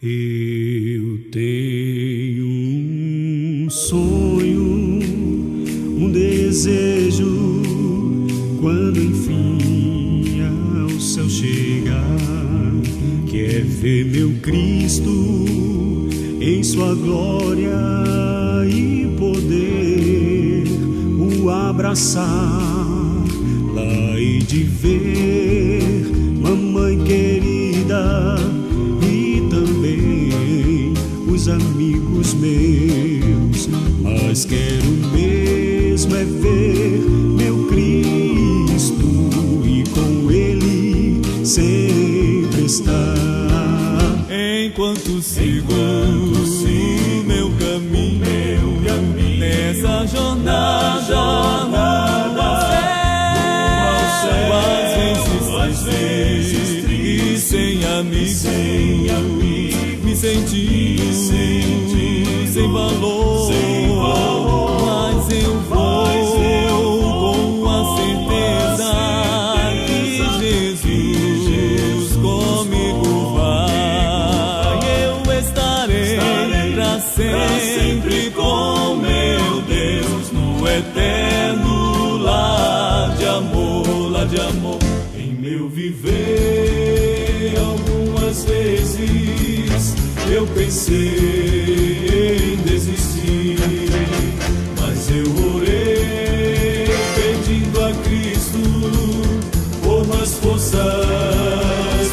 Eu tenho um sonho, um desejo, quando enfim ao céu chegar, que é ver meu Cristo em sua glória e poder o abraçar lá e de ver mas quero mesmo é ver meu Cristo e com Ele sempre estar. Enquanto sigo, Enquanto sigo meu caminho, meu caminho nessa jornada, jornada ao às vezes, às vezes triste, e sem amigos, sem amigos me senti sem viver. Algumas vezes eu pensei eu orei pedindo a Cristo por mais forças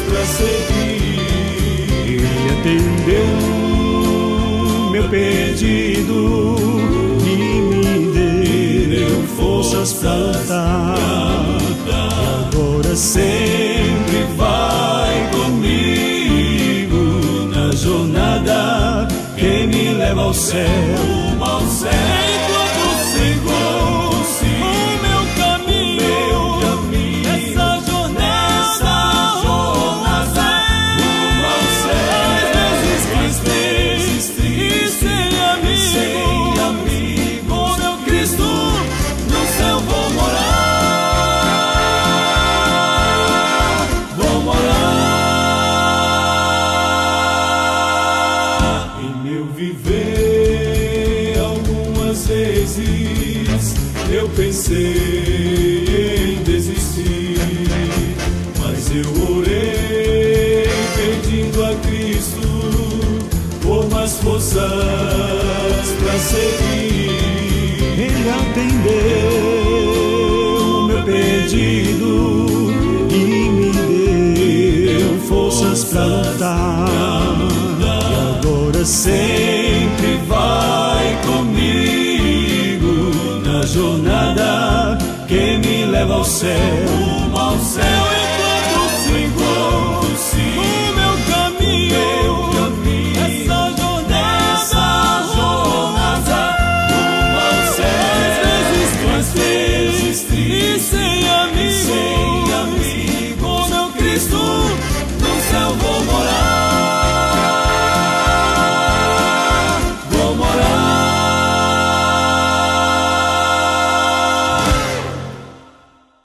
para seguir. Ele atendeu meu pedido e me deu forças para lutar. Me leva ao céu. Ao céu. eu pensei em desistir, mas eu orei pedindo a Cristo por mais forças para seguir. Ele atendeu o meu pedido e me deu forças para lutar. Sempre vai comigo jornada que me leva ao céu, ao céu.